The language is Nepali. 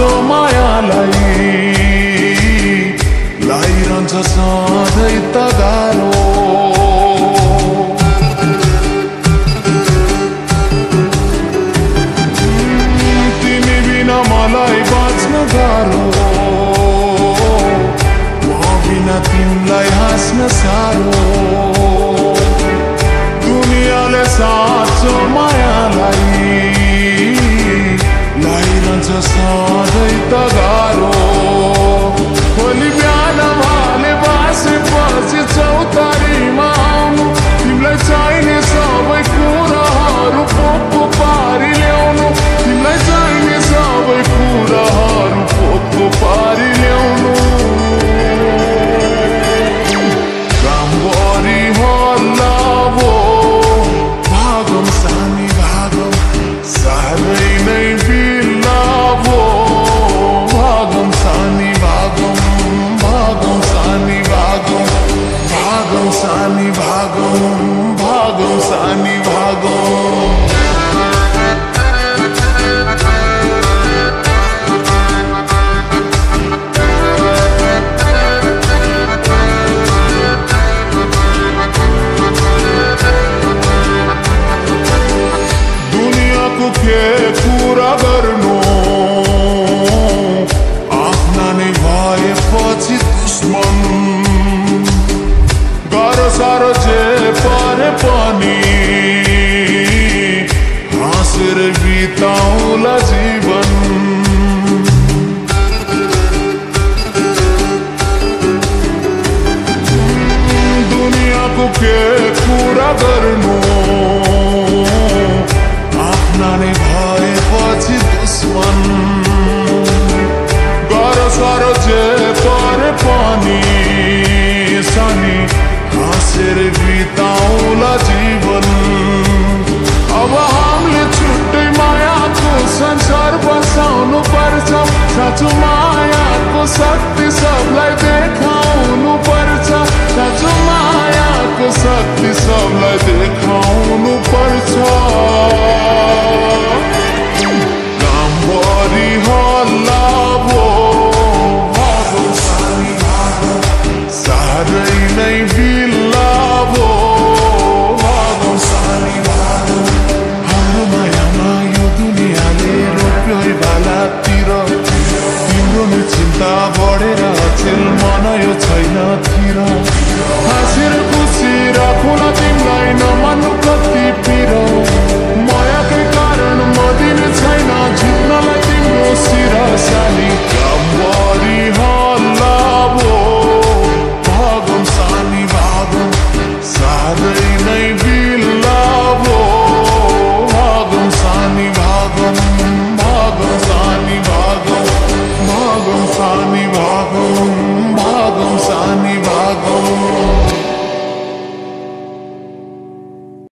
आफ्नो मायालाई लाइरहन्छ सधैँ त गाह्रो तिमी बिना मलाई बाँच्न गाह्रो। म बिना तिमीलाई हाँस्न साह्रो। दुनियाँले साँचो मायालाई लाइरहन्छ सधैँ त भागम सानी भागम दुनियाँको के कुरा गर्नु आफ्ना नै भएपछि दुश्मन। गर सर जे परे पनि सनी हाँसेर बिताउला जीवन। अब हामीले छुट्टै मायाको संसार बसाउनु पर्छ। साँचो मायाको शक्ति सबलाई देखाउनु पर्छ। साँचो मायाको शक्ति सबलाई देखाउनु पर्छ। चिन्ता बढेर छेल मन यो छैन तिर हाँसेर खुसी राखुन तिमीलाई नमान्नु कति पिर। मायाकै कारण म दिने छैन झुक्नलाई तिम्रो भो भागम सानी भागम साह्रै नै भागम सानी भागम भागम सानी भागम सानी भागम